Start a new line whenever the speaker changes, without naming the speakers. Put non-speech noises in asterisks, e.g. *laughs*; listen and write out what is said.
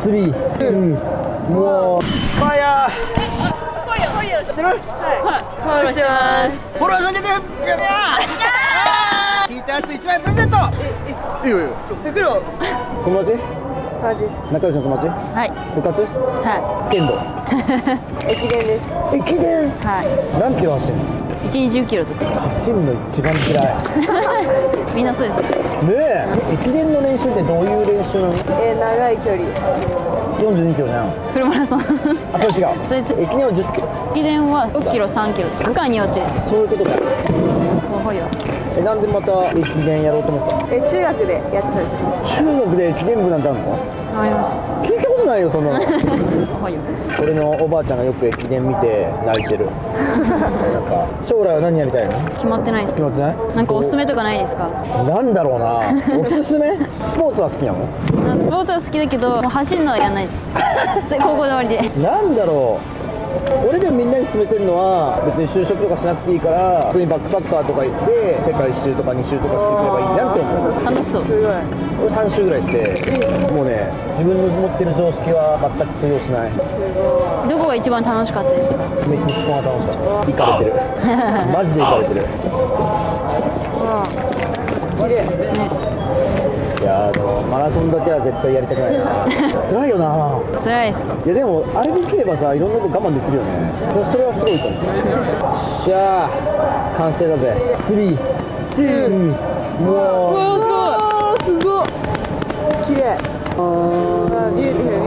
スリー、ツー、もう。ファイヤー。知ってる。
フォローします
フォローさせて。聞いたやつ一枚プレゼント。いいよいいよ。
袋
友達。
マジです
仲良しの友達。
はい
部活。
は
剣道。
い駅伝です
駅伝。
は
何キロ走るの。
い1日10キロとか
走るの一番辛い。ね *laughs*
みんなそうです
え。駅伝の練習ってどういう練習なの？
えー、長い距離
四十二キロじゃん。
フルマラソン
あ、それ違う。
それつ
駅伝は十キロ。
駅伝は6キロ3キロ区間によって
そういうことだよ。
わかるよ
え、なんでまた駅伝やろうと思ったの？
え中学でやってたんです
中学で駅伝部なんてあるの？
あります
聞いたことないよ、そんなの。*laughs* 俺のおばあちゃんがよく駅伝見て泣いてる。なんか将来は何やりたいの？
決まってないですよ。
決まってない？
なんかおすすめとかないですか？
なんだろうな。おすすめ？スポーツは好きなの？
スポーツは好きだけど走るのはやんないです。で *laughs* 高校で終わりで。
なんだろう俺でもみんなに勧めてるのは別に就職とかしなくていいから普通にバックパッカーとか行って世界一周とか2周とかしてくればいいじゃんって思う
楽しそう
俺3周ぐらいしてもうね自分の持ってる常識は全く通用しない。
どこが一番楽しかったですか？
メキシコが楽しかった。行かれてる。*laughs* マジでイカれてる。
綺麗。
マラソンだけは絶対やりたくないな。*laughs* 辛いよな。
辛いです
いやでもあれできればさいろんなこと我慢できるよね。それはすごいと思う。しゃあ完成だぜ。3 2もう
おすごいすごい。綺麗 beautiful beautiful